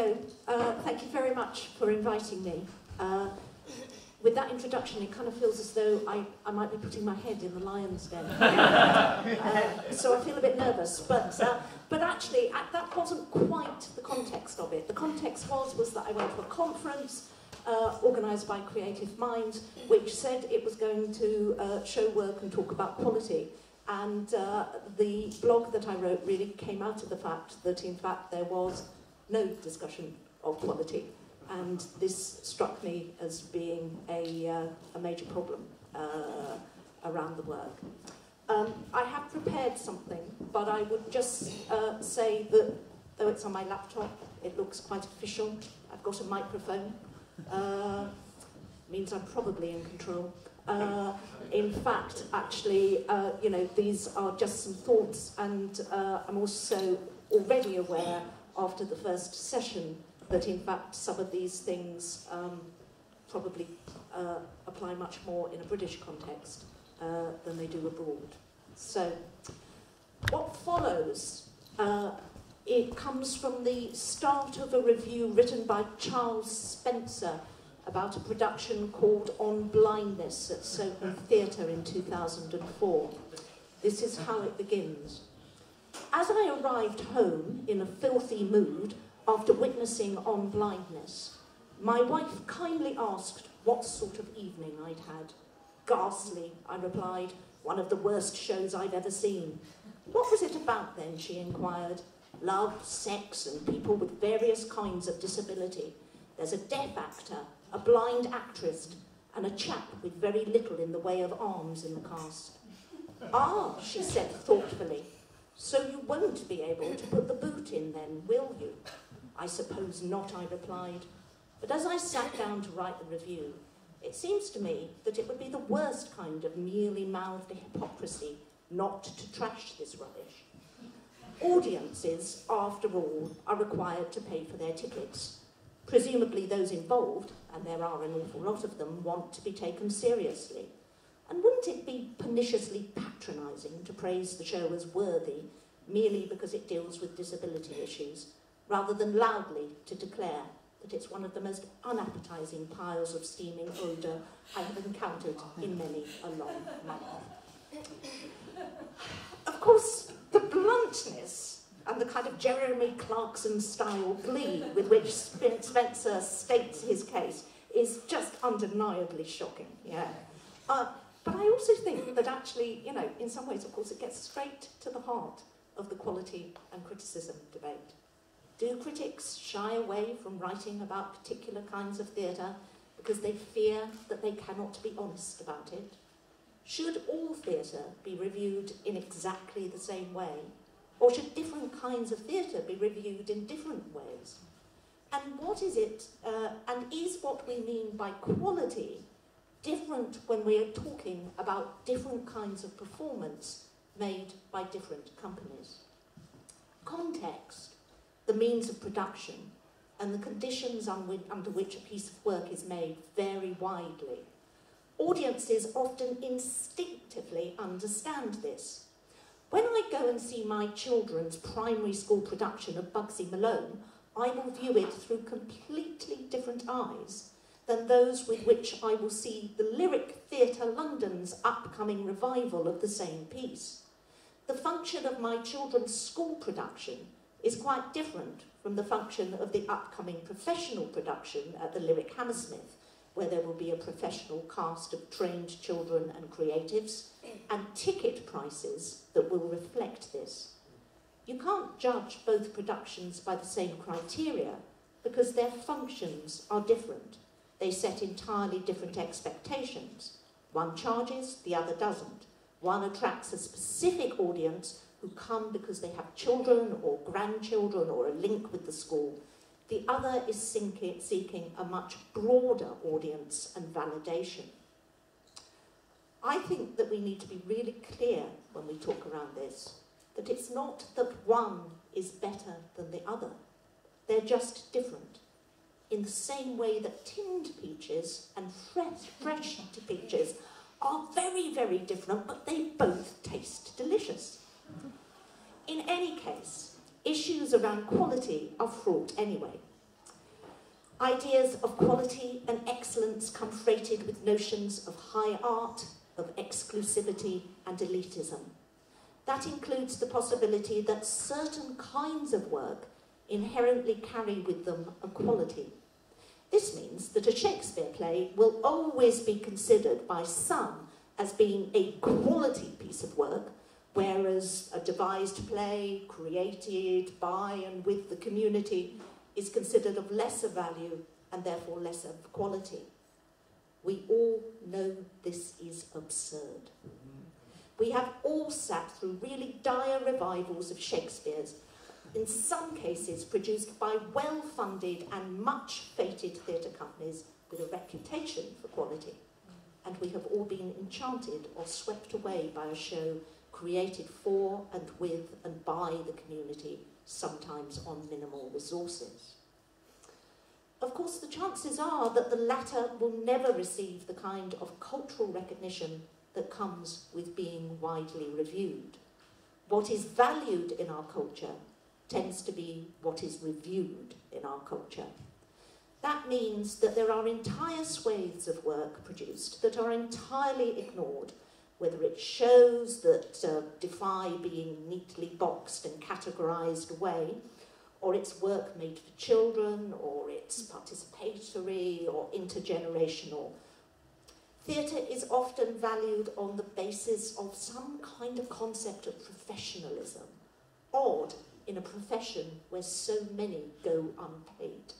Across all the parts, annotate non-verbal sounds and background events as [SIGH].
hello. Uh, thank you very much for inviting me. Uh, with that introduction, it kind of feels as though I, I might be putting my head in the lion's den. [LAUGHS] uh, so I feel a bit nervous. But, uh, but actually, that wasn't quite the context of it. The context was, was that I went to a conference uh, organised by Creative Minds, which said it was going to uh, show work and talk about quality. And uh, the blog that I wrote really came out of the fact that, in fact, there was no discussion of quality. And this struck me as being a, uh, a major problem uh, around the work. Um, I have prepared something, but I would just uh, say that though it's on my laptop, it looks quite official. I've got a microphone. Uh, means I'm probably in control. Uh, in fact, actually, uh, you know, these are just some thoughts, and uh, I'm also already aware after the first session that in fact some of these things um, probably uh, apply much more in a British context uh, than they do abroad. So, what follows? Uh, it comes from the start of a review written by Charles Spencer about a production called On Blindness at Soho Theatre in 2004. This is how it begins. As I arrived home in a filthy mood after witnessing On Blindness, my wife kindly asked what sort of evening I'd had. Ghastly, I replied, one of the worst shows I've ever seen. What was it about then, she inquired. Love, sex, and people with various kinds of disability. There's a deaf actor, a blind actress, and a chap with very little in the way of arms in the cast. Ah, she said thoughtfully, so you won't be able to put the boot in then, will you? I suppose not, I replied. But as I sat down to write the review, it seems to me that it would be the worst kind of mealy-mouthed hypocrisy not to trash this rubbish. Audiences, after all, are required to pay for their tickets. Presumably those involved, and there are an awful lot of them, want to be taken seriously. And wouldn't it be perniciously patronising to praise the show as worthy merely because it deals with disability issues, rather than loudly to declare that it's one of the most unappetising piles of steaming odour I have encountered in many a long month. Of course, the bluntness and the kind of Jeremy Clarkson style glee with which Spencer states his case is just undeniably shocking. Yeah. Uh, but I also think that actually, you know, in some ways, of course, it gets straight to the heart of the quality and criticism debate. Do critics shy away from writing about particular kinds of theatre because they fear that they cannot be honest about it? Should all theatre be reviewed in exactly the same way? Or should different kinds of theatre be reviewed in different ways? And what is it, uh, and is what we mean by quality different when we are talking about different kinds of performance made by different companies? Context, the means of production, and the conditions under which a piece of work is made vary widely. Audiences often instinctively understand this. When I go and see my children's primary school production of Bugsy Malone, I will view it through completely different eyes than those with which I will see the Lyric Theatre London's upcoming revival of the same piece. The function of my children's school production is quite different from the function of the upcoming professional production at the Lyric Hammersmith, where there will be a professional cast of trained children and creatives, and ticket prices that will reflect this. You can't judge both productions by the same criteria because their functions are different. They set entirely different expectations. One charges, the other doesn't. One attracts a specific audience who come because they have children or grandchildren or a link with the school. The other is seeking a much broader audience and validation. I think that we need to be really clear when we talk around this, that it's not that one is better than the other. They're just different. In the same way that tinned peaches and fresh, fresh [LAUGHS] peaches are very, very different, but they both taste delicious. In any case, issues around quality are fraught anyway. Ideas of quality and excellence come freighted with notions of high art, of exclusivity and elitism. That includes the possibility that certain kinds of work inherently carry with them a quality. This means that a Shakespeare play will always be considered by some as being a quality piece of work, whereas a devised play created by and with the community is considered of lesser value and therefore lesser quality. We all know this is absurd. Mm-hmm. We have all sat through really dire revivals of Shakespeare's, in some cases produced by well-funded and much feted theatre companies with a reputation for quality. And we have all been enchanted or swept away by a show created for and with and by the community, sometimes on minimal resources. Of course, the chances are that the latter will never receive the kind of cultural recognition that comes with being widely reviewed. What is valued in our culture tends to be what is reviewed in our culture. That means that there are entire swathes of work produced that are entirely ignored, whether it's shows that uh, defy being neatly boxed and categorized away, or it's work made for children, or it's participatory or intergenerational. Theatre is often valued on the basis of some kind of concept of professionalism, odd in a profession where so many go unpaid.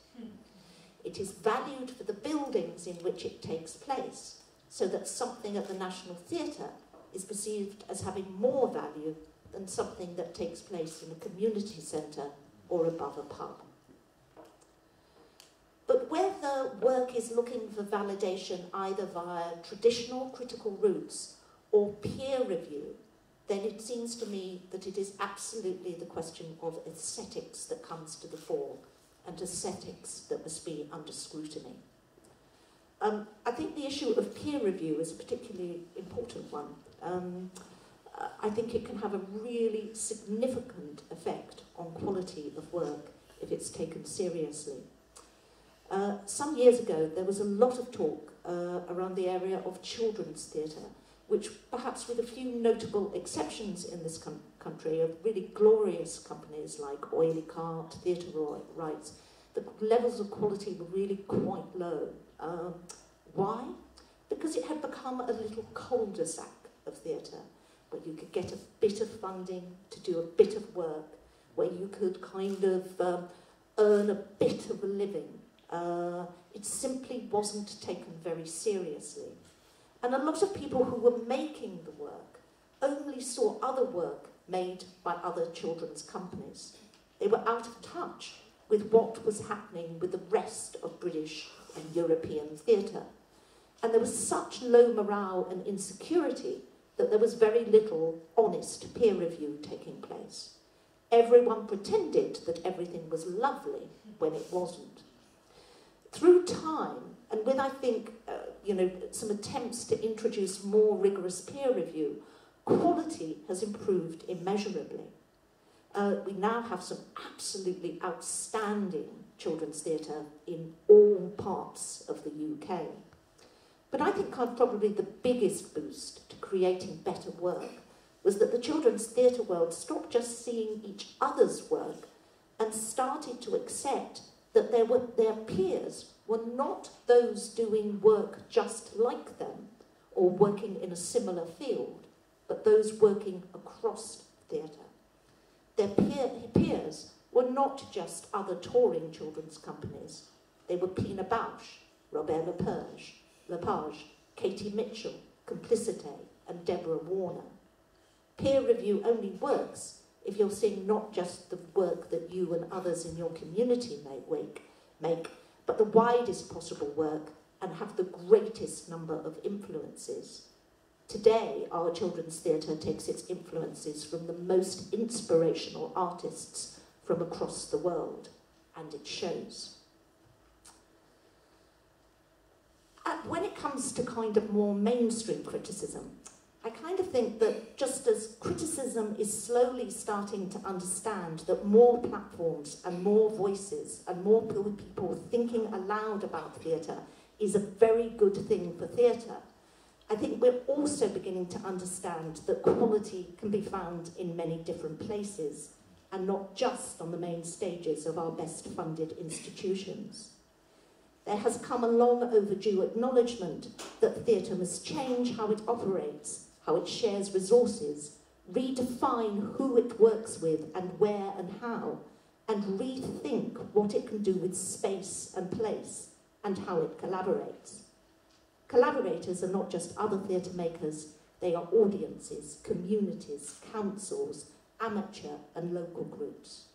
It is valued for the buildings in which it takes place, so that something at the National Theatre is perceived as having more value than something that takes place in a community centre or above a pub. But whether work is looking for validation either via traditional critical routes or peer review, then it seems to me that it is absolutely the question of aesthetics that comes to the fore and aesthetics that must be under scrutiny. Um, I think the issue of peer review is a particularly important one. Um, I think it can have a really significant effect on quality of work if it's taken seriously. Uh, some years ago, there was a lot of talk uh, around the area of children's theatre, which perhaps with a few notable exceptions in this country of really glorious companies like Oily Cart, Theatre Rights, the levels of quality were really quite low. Um, why? Because it had become a little cul-de-sac of theatre where you could get a bit of funding to do a bit of work, where you could kind of um, earn a bit of a living. Uh, it simply wasn't taken very seriously. And a lot of people who were making the work only saw other work made by other children's companies. They were out of touch with what was happening with the rest of British and European theatre. And there was such low morale and insecurity that there was very little honest peer review taking place. Everyone pretended that everything was lovely when it wasn't. Through time, and with, I think, uh, you know, some attempts to introduce more rigorous peer review, quality has improved immeasurably. Uh, we now have some absolutely outstanding children's theatre in all parts of the UK. But I think probably the biggest boost to creating better work was that the children's theatre world stopped just seeing each other's work and started to accept that their, their peers were not those doing work just like them or working in a similar field, but those working across theatre. Their peer, peers were not just other touring children's companies. They were Pina Bausch, Robert Lepage, Lepage, Katie Mitchell, Complicité, and Deborah Warner. Peer review only works if you're seeing not just the work that you and others in your community make, make but the widest possible work and have the greatest number of influences. Today, our children's theatre takes its influences from the most inspirational artists from across the world, and it shows. Uh, when it comes to kind of more mainstream criticism, I kind of think that just as criticism is slowly starting to understand that more platforms and more voices and more people thinking aloud about theatre is a very good thing for theatre, I think we're also beginning to understand that quality can be found in many different places and not just on the main stages of our best funded institutions. There has come a long overdue acknowledgement that theatre must change how it operates, how it shares resources, redefine who it works with and where and how, and rethink what it can do with space and place and how it collaborates. Collaborators are not just other theatre makers, they are audiences, communities, councils, amateur and local groups.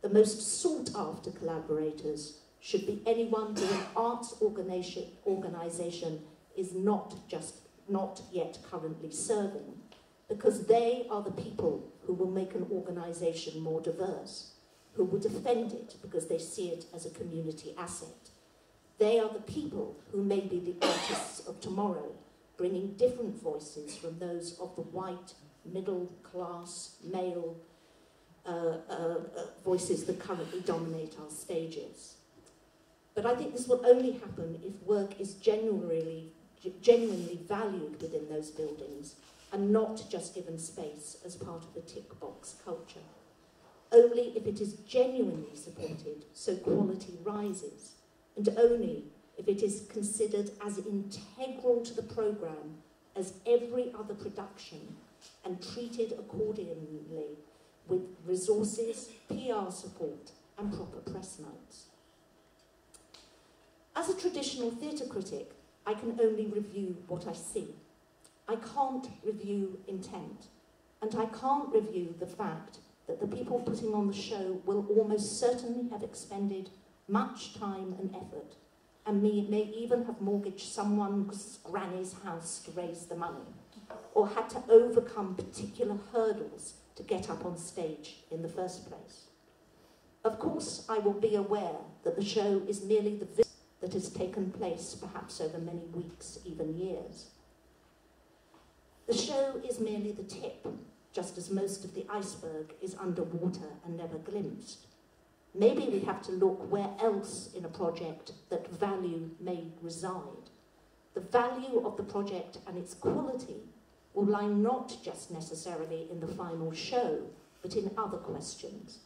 The most sought after collaborators should be anyone who an arts organisation, is not just not yet currently serving, because they are the people who will make an organisation more diverse, who will defend it because they see it as a community asset. They are the people who may be the artists of tomorrow, bringing different voices from those of the white, middle class, male uh, uh, uh, voices that currently dominate our stages. But I think this will only happen if work is genuinely, genuinely valued within those buildings and not just given space as part of the tick box culture. Only if it is genuinely supported so quality rises and only if it is considered as integral to the programme as every other production and treated accordingly with resources, PR support and proper press notes. As a traditional theatre critic, I can only review what I see. I can't review intent, and I can't review the fact that the people putting on the show will almost certainly have expended much time and effort, and may, may even have mortgaged someone's granny's house to raise the money, or had to overcome particular hurdles to get up on stage in the first place. Of course, I will be aware that the show is merely the that has taken place perhaps over many weeks, even years. The show is merely the tip, just as most of the iceberg is underwater and never glimpsed. Maybe we have to look where else in a project that value may reside. The value of the project and its quality will lie not just necessarily in the final show, but in other questions.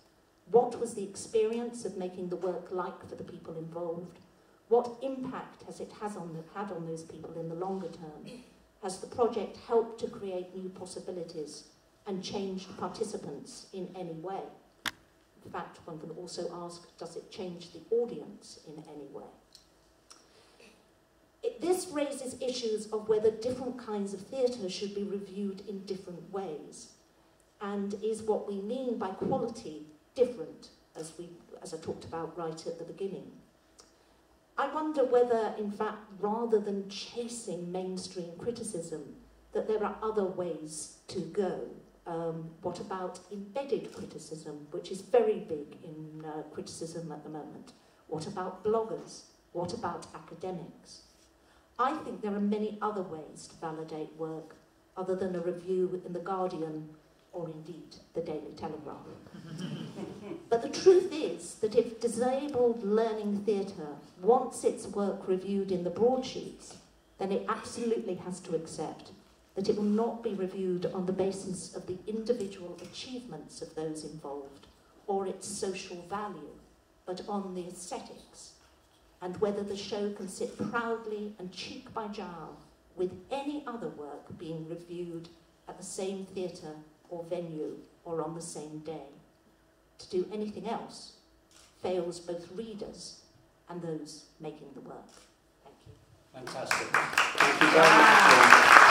What was the experience of making the work like for the people involved? What impact has it has on the, had on those people in the longer term? Has the project helped to create new possibilities and changed participants in any way? In fact, one can also ask, does it change the audience in any way? It, this raises issues of whether different kinds of theatre should be reviewed in different ways. And is what we mean by quality different, as, we, as I talked about right at the beginning? I wonder whether, in fact, rather than chasing mainstream criticism, that there are other ways to go. Um, what about embedded criticism, which is very big in uh, criticism at the moment? What about bloggers? What about academics? I think there are many other ways to validate work other than a review in The Guardian or indeed the Daily Telegraph. [LAUGHS] truth is that if disabled learning theatre wants its work reviewed in the broadsheets, then it absolutely has to accept that it will not be reviewed on the basis of the individual achievements of those involved or its social value, but on the aesthetics, and whether the show can sit proudly and cheek by jowl with any other work being reviewed at the same theatre or venue or on the same day. To do anything else fails both readers and those making the work. Thank you. Fantastic. Thank you very much.